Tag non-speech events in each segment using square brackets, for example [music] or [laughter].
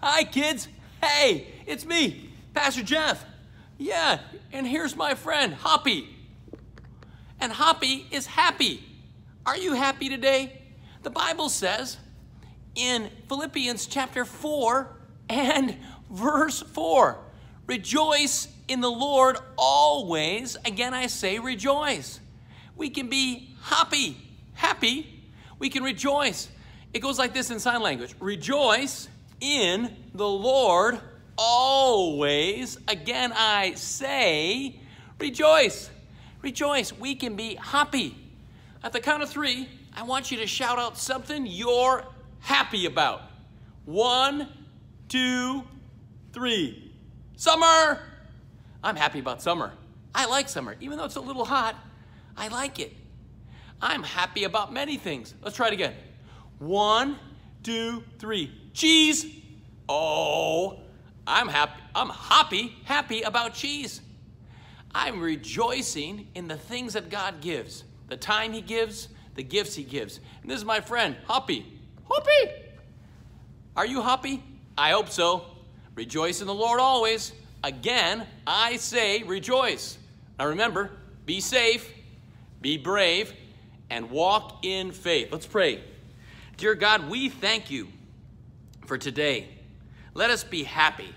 Hi, kids. Hey, it's me, Pastor Jeff. Yeah, and here's my friend, Hoppy. And Hoppy is happy. Are you happy today? The Bible says in Philippians chapter 4 and [laughs] verse 4 Rejoice in the Lord always. Again, I say rejoice. We can be happy, happy. We can rejoice. It goes like this in sign language Rejoice in the Lord always. Again, I say rejoice. Rejoice. We can be happy. At the count of three, I want you to shout out something you're happy about. One, two, three. Summer! I'm happy about summer. I like summer. Even though it's a little hot, I like it. I'm happy about many things. Let's try it again. One, two, three. Cheese! Oh, I'm happy. I'm happy, happy about cheese. I'm rejoicing in the things that God gives, the time He gives, the gifts He gives. And this is my friend, Hoppy. Hoppy! Are you happy? I hope so. Rejoice in the Lord always. Again, I say rejoice. Now remember, be safe, be brave, and walk in faith. Let's pray. Dear God, we thank you for today. Let us be happy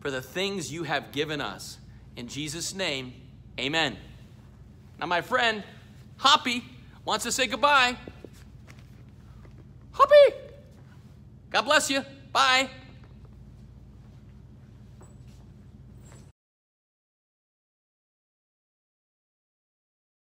for the things you have given us. In Jesus' name, amen. Now, my friend, Hoppy, wants to say goodbye. Hoppy! God bless you. Bye.